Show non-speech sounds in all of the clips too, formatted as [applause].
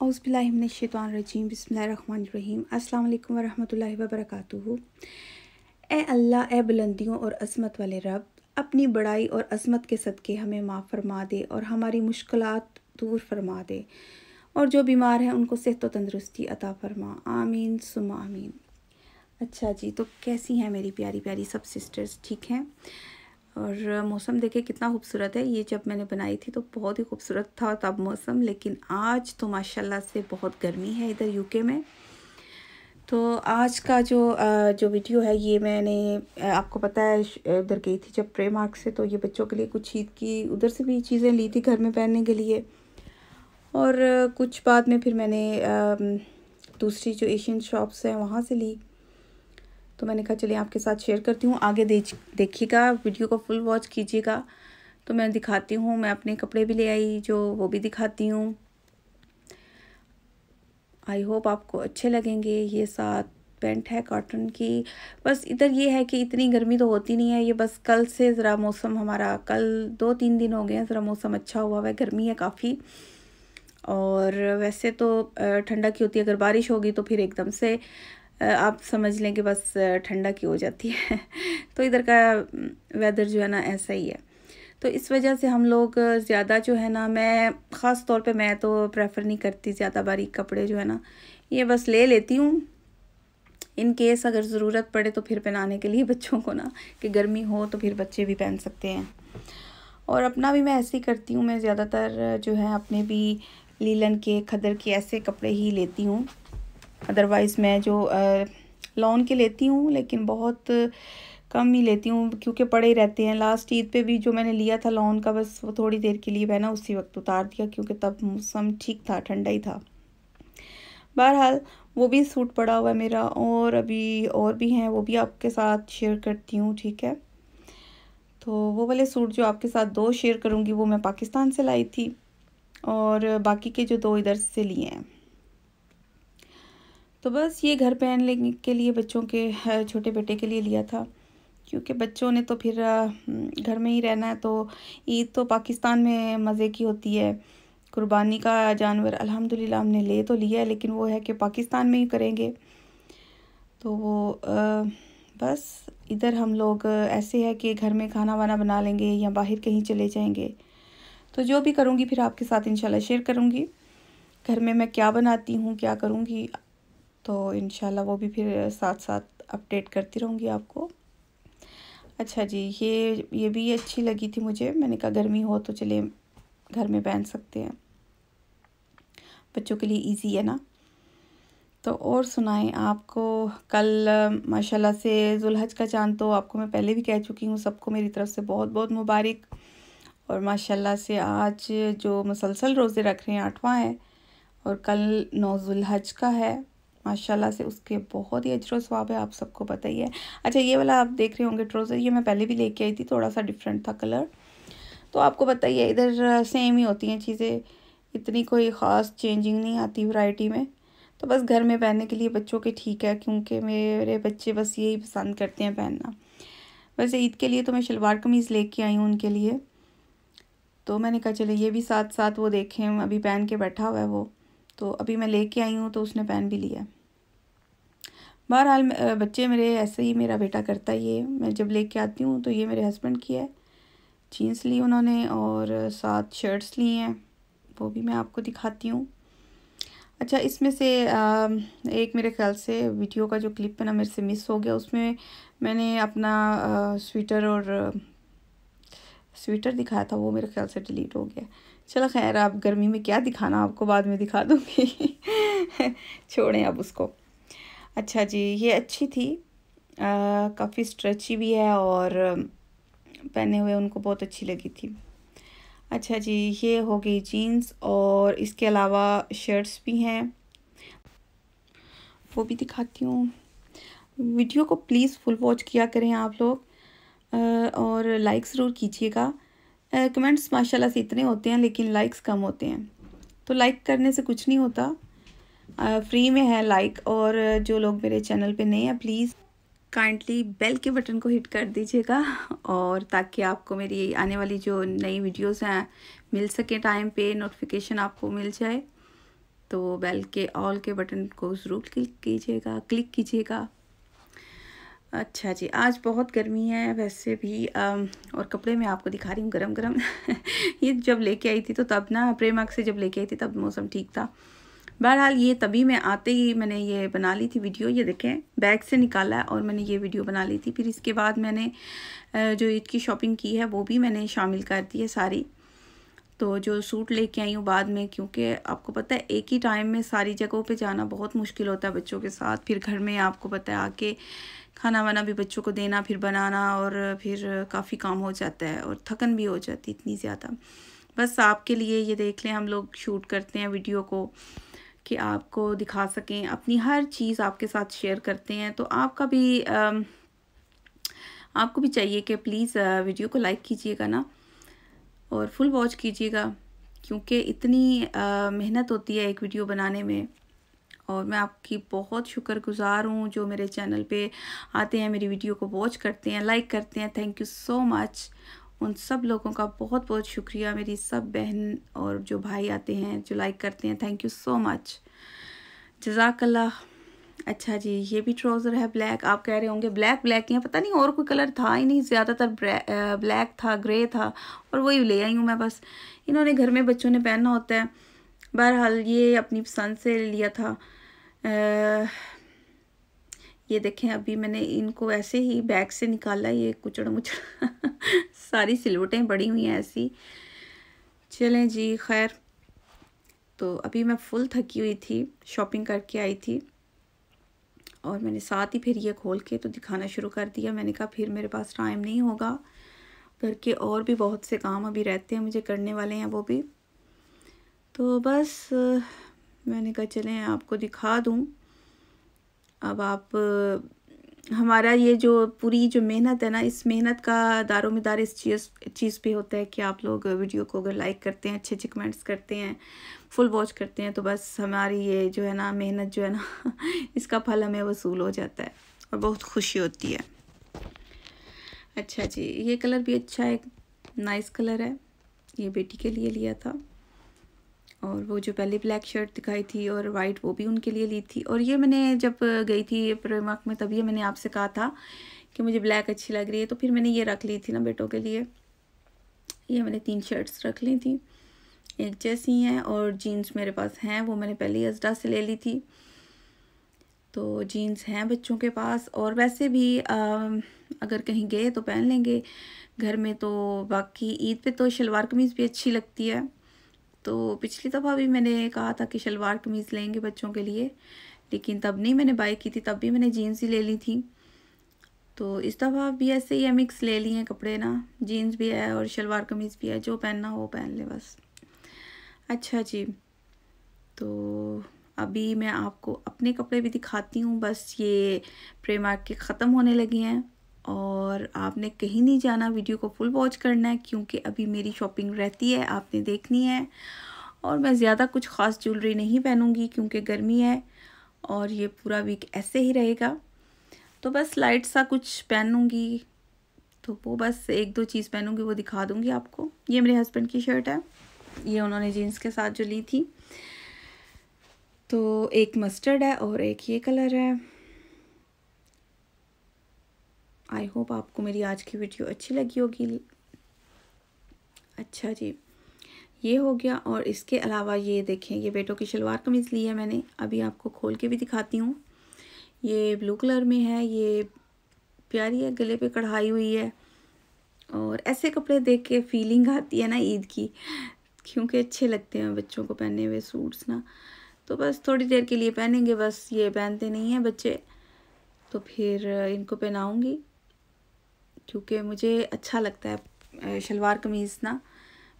औज़बिल्लिमिनश्शैतानिर्रजीम बिस्मिल्लाहिर्रहमानिर्रहीम अल्लाम वरहमतुल्लाहि वबरकातुहू ए अल्लाह, ए बुलंदियों और असमत वाले रब, अपनी बड़ाई और असमत के सदक़े हमें माफ़ फरमा दे और हमारी मुश्किल दूर फरमा दे और जो बीमार हैं उनको सेहत व तंदरुस्ती अता फरमा। आमीन सुमा आमीन। अच्छा जी तो कैसी हैं मेरी प्यारी प्यारी सब सिस्टर्स ठीक हैं? और मौसम देखे कितना खूबसूरत है। ये जब मैंने बनाई थी तो बहुत ही खूबसूरत था तब मौसम, लेकिन आज तो माशाल्लाह से बहुत गर्मी है इधर यूके में। तो आज का जो जो वीडियो है, ये मैंने आपको पता है उधर गई थी जब प्रे मार्क से तो ये बच्चों के लिए कुछ ईद की, उधर से भी चीज़ें ली थी घर में पहनने के लिए। और कुछ बाद में फिर मैंने दूसरी जो एशियन शॉप्स हैं, वहाँ से ली। तो मैंने कहा, चलिए आपके साथ शेयर करती हूँ। आगे देख, देखिएगा वीडियो को फुल वॉच कीजिएगा। तो मैं दिखाती हूँ, मैं अपने कपड़े भी ले आई, जो वो भी दिखाती हूँ। आई होप आपको अच्छे लगेंगे ये साथ पेंट है कॉटन की। बस इधर ये है कि इतनी गर्मी तो होती नहीं है, ये बस कल से ज़रा मौसम हमारा, कल दो तीन दिन हो गए हैं, ज़रा मौसम अच्छा हुआ है, गर्मी है काफ़ी। और वैसे तो ठंडा की होती है, अगर बारिश होगी तो फिर एकदम से आप समझ लें कि बस ठंडा की हो जाती है। [laughs] तो इधर का वेदर जो है ना, ऐसा ही है। तो इस वजह से हम लोग ज़्यादा जो है ना, मैं, ख़ास तौर पे मैं तो प्रेफर नहीं करती ज़्यादा बारीक कपड़े जो है ना। ये बस ले लेती हूँ। इन केस अगर ज़रूरत पड़े तो फिर पहनाने के लिए [laughs] बच्चों को ना, कि गर्मी हो तो फिर बच्चे भी पहन सकते हैं। और अपना भी मैं ऐसे ही करती हूँ, मैं ज़्यादातर जो है अपने भी लीलन के, खदर के ऐसे कपड़े ही लेती हूँ। अदरवाइज़ मैं जो लॉन के लेती हूँ, लेकिन बहुत कम ही लेती हूँ, क्योंकि पड़े ही रहते हैं। लास्ट ईद पे भी जो मैंने लिया था लॉन का, बस वो थोड़ी देर के लिए मैंने उसी वक्त उतार दिया, क्योंकि तब मौसम ठीक था, ठंडा ही था। बहरहाल, वो भी सूट पड़ा हुआ है मेरा, और अभी और भी हैं, वो भी आपके साथ शेयर करती हूँ, ठीक है? तो वो वाले सूट जो आपके साथ दो शेयर करूँगी, वो मैं पाकिस्तान से लाई थी, और बाकी के जो दो इधर से लिए हैं। तो बस ये घर पहनने के लिए बच्चों के छोटे बेटे के लिए लिया था। क्योंकि बच्चों ने तो फिर घर में ही रहना है तो ईद तो पाकिस्तान में मज़े की होती है। कुर्बानी का जानवर अल्हम्दुलिल्लाह हमने ले तो लिया है लेकिन वो है कि पाकिस्तान में ही करेंगे। तो वो आ, बस इधर हम लोग ऐसे है कि घर में खाना वाना बना लेंगे या बाहर कहीं चले जाएँगे। तो जो भी करूँगी फिर आपके साथ इंशाल्लाह शेयर करूँगी। घर में मैं क्या बनाती हूँ क्या करूँगी तो इन वो भी फिर साथ साथ अपडेट करती रहूँगी आपको। अच्छा जी, ये ये भी अच्छी लगी थी मुझे। मैंने कहा गर्मी हो तो चले, घर में पहन सकते हैं। बच्चों के लिए इजी है ना? तो और सुनाएँ, आपको कल, माशाल्लाह से जुलहज का चाँद तो आपको मैं पहले भी कह चुकी हूँ, सबको मेरी तरफ़ से बहुत बहुत मुबारक। और माशाल्लाह से आज जो मुसलसल रोज़े रख रहे हैं आठवां है, और कल नौ जुलहज का है। माशाल्लाह से उसके बहुत ही अजर स्वाब है, आप सबको पता ही है। अच्छा ये वाला आप देख रहे होंगे ट्रोज़र, ये मैं पहले भी लेके आई थी थोड़ा सा डिफरेंट था कलर तो आपको बताइए इधर सेम ही होती हैं चीज़ें, इतनी कोई ख़ास चेंजिंग नहीं आती वैरायटी में। तो बस घर में पहनने के लिए बच्चों के ठीक है, क्योंकि मेरे बच्चे बस यही पसंद करते हैं पहनना। वैसे ईद के लिए तो मैं शलवार कमीज़ लेके आई हूँ उनके लिए। तो मैंने कहा, चले, ये भी साथ साथ वो देखें, अभी पहन के बैठा हुआ है वो। तो अभी मैं लेके आई हूँ तो उसने पहन भी लिया। बहरहाल बच्चे मेरे ऐसे ही, मेरा बेटा करता है मैं जब लेके आती हूँ तो ये मेरे हस्बैंड की है। जीन्स ली उन्होंने और सात शर्ट्स ली हैं। वो भी मैं आपको दिखाती हूँ। अच्छा इसमें से एक मेरे ख्याल से वीडियो का जो क्लिप है ना, मेरे से मिस हो गया। उसमें मैंने अपना स्वेटर और स्वेटर दिखाया था, वो मेरे ख्याल से डिलीट हो गया। चलो खैर, आप गर्मी में क्या दिखाना, आपको बाद में दिखा दूँगी। [laughs] छोड़ें अब उसको। अच्छा जी, ये अच्छी थी। काफ़ी स्ट्रेची भी है और पहने हुए उनको बहुत अच्छी लगी थी। अच्छा जी, ये हो गई जीन्स और इसके अलावा शर्ट्स भी हैं। वो भी दिखाती हूँ। वीडियो को प्लीज़ फुल वॉच किया करें आप लोग। और लाइक ज़रूर कीजिएगा। कमेंट्स माशाल्लाह से इतने होते हैं, लेकिन लाइक्स कम होते हैं। तो लाइक करने से कुछ नहीं होता। फ्री में है लाइक और जो लोग मेरे चैनल पे नए हैं प्लीज़ काइंडली बेल के बटन को हिट कर दीजिएगा और ताकि आपको मेरी आने वाली जो नई वीडियोस हैं, मिल सके टाइम पे नोटिफिकेशन आपको मिल जाए तो बेल के ऑल के बटन को ज़रूर क्लिक कीजिएगा क्लिक कीजिएगा। अच्छा जी, आज बहुत गर्मी है वैसे भी और कपड़े मैं आपको दिखा रही हूँ गरम गरम [laughs] ये जब लेके आई थी तो तब ना प्रेमाक से जब लेके आई थी तब मौसम ठीक था। बहरहाल ये तभी मैं आते ही मैंने ये बना ली थी वीडियो, ये देखें, बैग से निकाला है और मैंने ये वीडियो बना ली थी। फिर इसके बाद मैंने जो ईद की शॉपिंग की है, वो भी मैंने शामिल कर दी है सारी। तो जो सूट लेके आई हूँ बाद में, क्योंकि आपको पता है, एक ही टाइम में सारी जगहों पे जाना बहुत मुश्किल होता है बच्चों के साथ। फिर घर में आपको पता है, आके खाना वाना भी बच्चों को देना, फिर बनाना और फिर काफ़ी काम हो जाता है और थकन भी हो जाती इतनी ज़्यादा। बस आपके लिए ये देख लें, हम लोग शूट करते हैं वीडियो को। कि आपको दिखा सकें, अपनी हर चीज़ आपके साथ शेयर करते हैं तो आपका भी आपको भी चाहिए कि प्लीज़ वीडियो को लाइक कीजिएगा ना, और फुल वॉच कीजिएगा, क्योंकि इतनी मेहनत होती है एक वीडियो बनाने में, और मैं आपकी बहुत शुक्रगुजार हूँ जो मेरे चैनल पे आते हैं, मेरी वीडियो को वॉच करते हैं, लाइक करते हैं। Thank you so much. उन सब लोगों का बहुत बहुत शुक्रिया। मेरी सब बहन और जो भाई आते हैं जो लाइक करते हैं थैंक यू सो मच जजाकल्ला अच्छा जी ये भी ट्राउज़र है ब्लैक आप कह रहे होंगे ब्लैक ब्लैक ही है। पता नहीं और कोई कलर था ही नहीं ज़्यादातर ब्लैक था ग्रे था। और वही ले आई हूँ मैं बस। इन्होंने घर में बच्चों ने पहनना होता है। बहरहाल ये अपनी पसंद से लिया था। आ, ये देखें, अभी मैंने इनको ऐसे ही बैग से निकाला, ये कुचड़ मुचड़ [laughs] सारी सिलवटें बड़ी हुई हैं ऐसी। चलें जी, खैर। तो अभी मैं फुल थकी हुई थी, शॉपिंग करके आई थी, और मैंने साथ ही फिर ये खोल के तो दिखाना शुरू कर दिया। मैंने कहा, फिर मेरे पास टाइम नहीं होगा, घर के और भी बहुत से काम अभी रहते हैं, मुझे करने वाले हैं वो भी। तो बस, मैंने कहा, चलें, आपको दिखा दूँ। अब आप, हमारा ये जो पूरी जो मेहनत है ना, इस मेहनत का दारों में इस चीज़ चीज़ पे होता है कि आप लोग वीडियो को अगर लाइक करते हैं अच्छे अच्छे कमेंट्स करते हैं फुल वॉच करते हैं तो बस हमारी ये जो है ना, मेहनत जो है ना, [laughs] इसका फल हमें वसूल हो जाता है और बहुत खुशी होती है। अच्छा जी, ये कलर भी अच्छा है नाइस कलर है, ये बेटी के लिए लिया था। और वो जो पहले ब्लैक शर्ट दिखाई थी और वाइट वो भी उनके लिए ली थी। और ये मैंने जब गई थी प्रेमाक में तभी मैंने आपसे कहा था कि मुझे ब्लैक अच्छी लग रही है तो फिर मैंने ये रख ली थी ना बेटों के लिए। ये मैंने तीन शर्ट्स रख ली थी। एक जैसी हैं और जीन्स मेरे पास हैं वो मैंने पहले अजडा से ले ली थी। तो जीन्स हैं बच्चों के पास और वैसे भी आ, अगर कहीं गए तो पहन लेंगे। घर में तो बाकी ईद पे तो शलवार कमीज़ भी अच्छी लगती है। तो पिछली दफ़ा भी मैंने कहा था कि शलवार कमीज़ लेंगे बच्चों के लिए, लेकिन तब नहीं मैंने बाई की थी, तब भी मैंने जीन्स ही ले ली थी। तो इस दफ़ा भी ऐसे ही मिक्स ले लिए हैं कपड़े ना जीन्स भी है और शलवार कमीज़ भी है, जो पहनना हो पहन ले बस। अच्छा जी तो अभी मैं आपको अपने कपड़े भी दिखाती हूँ, बस ये प्रेमार्क के ख़त्म होने लगे हैं। और आपने कहीं नहीं जाना, वीडियो को फुल वॉच करना है क्योंकि अभी मेरी शॉपिंग रहती है, आपने देखनी है। और मैं ज़्यादा कुछ ख़ास ज्वेलरी नहीं पहनूँगी क्योंकि गर्मी है और ये पूरा वीक ऐसे ही रहेगा। तो बस लाइट सा कुछ पहनूँगी तो वो बस एक दो चीज़ पहनूँगी, वो दिखा दूँगी आपको। ये मेरे हस्बैंड की शर्ट है, ये उन्होंने जीन्स के साथ जो ली थी। तो एक मस्टर्ड है और एक ये कलर है। आई होप आपको मेरी आज की वीडियो अच्छी लगी होगी। अच्छा जी, ये हो गया और इसके अलावा ये देखें, ये बेटों की शलवार कमीज़ ली है मैंने। अभी आपको खोल के भी दिखाती हूँ। ये ब्लू कलर में है, ये प्यारी है, गले पे कढ़ाई हुई है। और ऐसे कपड़े देख के फीलिंग आती है ना ईद की, क्योंकि अच्छे लगते हैं बच्चों को पहने हुए सूट्स ना। तो बस थोड़ी देर के लिए पहनेंगे, बस ये पहनते नहीं हैं बच्चे। तो फिर इनको पहनाऊँगी। क्योंकि मुझे अच्छा लगता है शलवार कमीज़ ना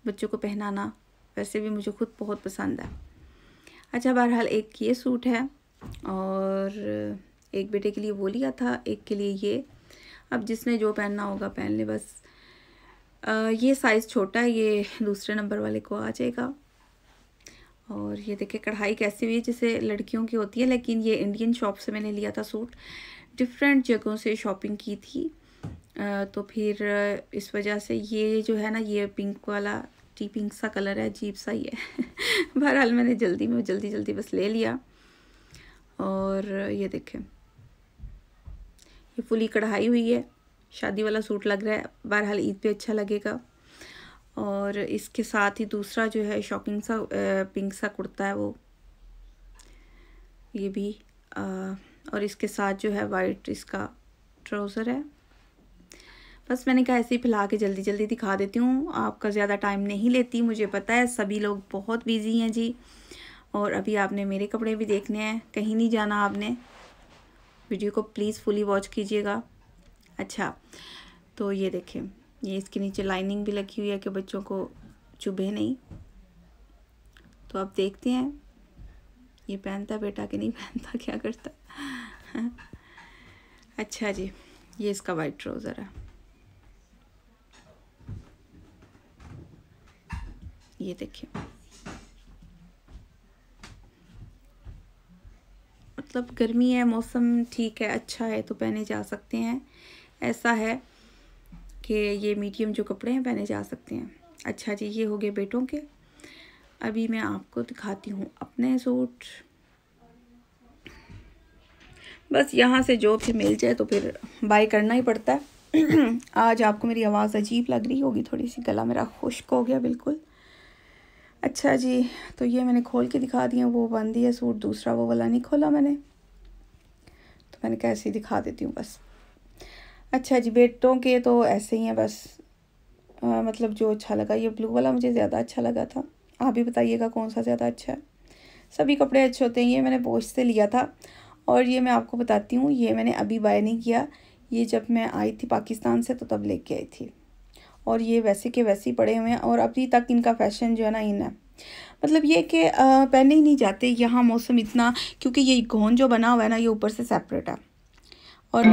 बच्चों को पहनाना वैसे भी मुझे खुद बहुत पसंद है। अच्छा बहरहाल एक ये सूट है और एक बेटे के लिए वो लिया था एक के लिए ये। अब जिसने जो पहनना होगा पहन ले बस। आ, ये साइज़ छोटा है ये दूसरे नंबर वाले को आ जाएगा। और ये देखिए कढ़ाई कैसी हुई जैसे लड़कियों की होती है लेकिन ये इंडियन शॉप से मैंने लिया था सूट। डिफरेंट जगहों से शॉपिंग की थी। तो फिर इस वजह से ये जो है ना, ये पिंक वाला, टी पिंक सा कलर है, अजीब सा ही है। [laughs] बहरहाल मैंने जल्दी में जल्दी जल्दी बस ले लिया। और ये देखें, ये फुली कढ़ाई हुई है। शादी वाला सूट लग रहा है, बहरहाल ईद पे अच्छा लगेगा। और इसके साथ ही दूसरा जो है शॉकिंग सा पिंक सा कुर्ता है वो। ये भी और इसके साथ जो है, वाइट इसका ट्राउज़र है। बस मैंने कहा ऐसे ही फैला के जल्दी जल्दी दिखा देती हूँ। आपका ज़्यादा टाइम नहीं लेती, मुझे पता है, सभी लोग बहुत बिज़ी हैं जी। और अभी आपने मेरे कपड़े भी देखने हैं, कहीं नहीं जाना आपने। वीडियो को प्लीज़ फुली वॉच कीजिएगा। अच्छा तो ये देखें, ये इसके नीचे लाइनिंग भी लगी हुई है कि बच्चों को चुभे नहीं। तो आप देखते हैं, ये पहनता बेटा कि नहीं पहनता, क्या करता? [laughs] अच्छा जी, ये इसका वाइट ट्राउज़र है। ये देखिए। मतलब गर्मी है, मौसम ठीक है अच्छा है तो पहने जा सकते हैं। ऐसा है कि ये मीडियम जो कपड़े हैं, पहने जा सकते हैं। अच्छा जी, ये हो गए बेटों के। अभी मैं आपको दिखाती हूँ अपने सूट। बस यहाँ से जो फिर मिल जाए तो फिर बाय करना ही पड़ता है। [clears throat] आज आपको मेरी आवाज़ अजीब लग रही होगी, थोड़ी सी गला मेरा खुश्क हो गया, बिल्कुल। अच्छा जी तो ये मैंने खोल के दिखा दिया वो बंद ही है सूट दूसरा वो वाला नहीं खोला मैंने। तो मैंने कैसे दिखा देती हूँ बस। अच्छा जी बेटों के तो ऐसे ही हैं बस। आ, मतलब जो अच्छा लगा ये ब्लू वाला मुझे ज़्यादा अच्छा लगा था। आप भी बताइएगा कौन सा ज़्यादा अच्छा है। सभी कपड़े अच्छे होते हैं ये मैंने पोस्ट से लिया था। और ये मैं आपको बताती हूँ ये मैंने अभी बाय नहीं किया। ये जब मैं आई थी पाकिस्तान से तो तब लेके आई थी। और ये वैसे के वैसे ही पड़े हुए हैं और अभी तक इनका फ़ैशन जो है ना, इन है। मतलब ये कि पहने ही नहीं जाते, यहाँ मौसम इतना, क्योंकि ये घोन जो बना हुआ है ना, ये ऊपर से सेपरेट है। और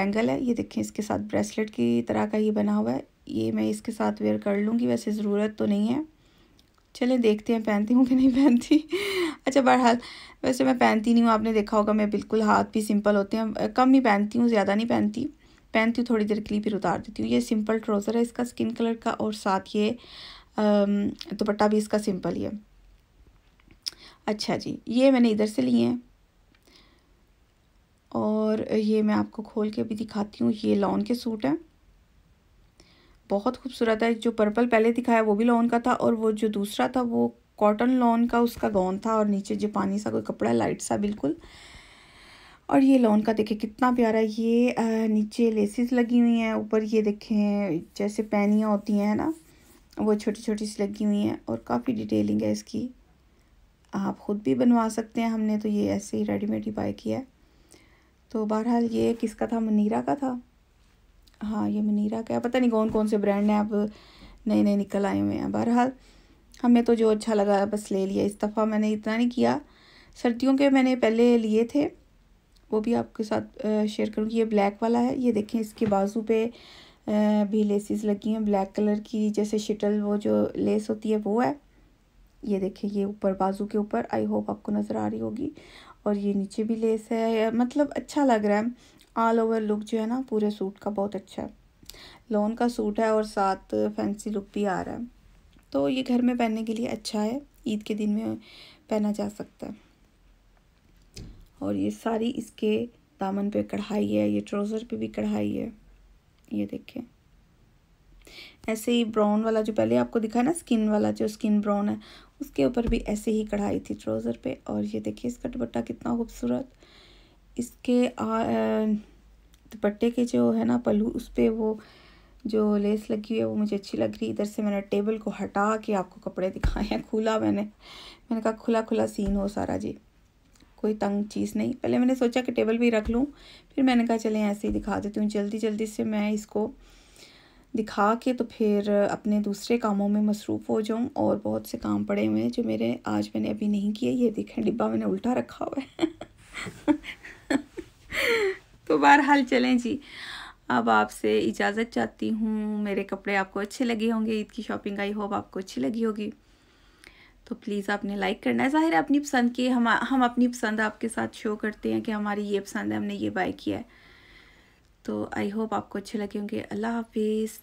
बैंगल है। ये देखें इसके साथ ब्रेसलेट की तरह का ये बना हुआ है। ये मैं इसके साथ वेयर कर लूँगी, वैसे ज़रूरत तो नहीं है। चले, देखते हैं, पहनती हूँ कि नहीं पहनती। [laughs] अच्छा बहरहाल, वैसे मैं पहनती नहीं हूँ, आपने देखा होगा, मैं बिल्कुल हाथ भी सिंपल होते हैं। कम ही पहनती हूँ, ज़्यादा नहीं पहनती। पहनती हूँ, थोड़ी देर के लिए फिर उतार देती हूँ। ये सिंपल ट्राउज़र है इसका स्किन कलर का, और साथ ये दुपट्टा भी इसका सिंपल ही है। अच्छा जी, ये मैंने इधर से लिए हैं। और ये मैं आपको खोल के भी दिखाती हूँ, ये लॉन के सूट हैं। बहुत खूबसूरत है, जो पर्पल पहले दिखाया वो भी लॉन का था और वो जो दूसरा था वो कॉटन लॉन का उसका गौन था और नीचे जो पानी सा कोई कपड़ा, लाइट सा बिल्कुल। और ये लॉन का देखें कितना प्यारा ये नीचे लेसिस लगी हुई हैं, ऊपर ये देखें, जैसे पैनियाँ होती हैं ना? वो छोटी छोटी सी लगी हुई हैं और काफ़ी डिटेलिंग है इसकी। आप ख़ुद भी बनवा सकते हैं, हमने तो ये ऐसे ही रेडीमेड ही बाय किया है। तो बहरहाल ये किसका था? मनीरा का था? हाँ ये मनीरा का पता नहीं कौन कौन से ब्रांड हैं, अब नए नए निकल आए हुए हैं। बहरहाल, हमें तो जो अच्छा लगा, बस ले लिया। इस दफ़ा मैंने इतना नहीं किया। सर्दियों के मैंने पहले लिए थे। वो भी आपके साथ शेयर करूँगी। ये ब्लैक वाला है। ये देखें, इसके बाजू पे भी लेसिस लगी हैं। ब्लैक कलर की जैसे शिटल वो जो लेस होती है, वो है। ये देखें, ये ऊपर, बाजू के ऊपर। आई होप आपको नज़र आ रही होगी। और ये नीचे भी लेस है मतलब अच्छा लग रहा है। ऑल ओवर लुक जो है ना, पूरे सूट का बहुत अच्छा है। लोन का सूट है और साथ फैंसी लुक भी आ रहा है। तो ये घर में पहनने के लिए अच्छा है। ईद के दिन में पहना जा सकता है। और ये सारी इसके दामन पे कढ़ाई है, ये ट्राउज़र पे भी कढ़ाई है। ये देखें। ऐसे ही ब्राउन वाला जो पहले आपको दिखा ना स्किन वाला जो स्किन ब्राउन है, उसके ऊपर भी ऐसे ही कढ़ाई थी ट्राउज़र पे। और ये देखिए, इसका दुपट्टा कितना खूबसूरत। इसके दुपट्टे के जो है ना पलू उस पर वो जो लेस लगी हुई है, वो मुझे अच्छी लग रही इधर से मैंने टेबल को हटा के आपको कपड़े दिखाए हैं, खुला मैंने। मैंने कहा खुला खुला सीन हो सारा जी। कोई तंग चीज़ नहीं। पहले मैंने सोचा कि टेबल भी रख लूँ, फिर मैंने कहा, चलें ऐसे ही दिखा देती हूँ। जल्दी जल्दी से मैं इसको दिखा के तो फिर अपने दूसरे कामों में मसरूफ़ हो जाऊँ और बहुत से काम पड़े हुए हैं जो मेरे आज मैंने अभी नहीं किए। ये देखें, डिब्बा मैंने उल्टा रखा हुआ है। [laughs] तो बहरहाल चलें जी। अब आपसे इजाज़त चाहती हूँ। मेरे कपड़े आपको अच्छे लगे होंगे। ईद की शॉपिंग आई, होप आपको अच्छी लगी होगी। तो प्लीज़ आपने लाइक करना है। ज़ाहिर है, अपनी पसंद की हम हम अपनी पसंद आपके साथ शो करते हैं कि हमारी ये पसंद है, हमने ये बाय किया है। तो आई होप आपको अच्छे लगे होंगे। अल्लाह हाफिज़।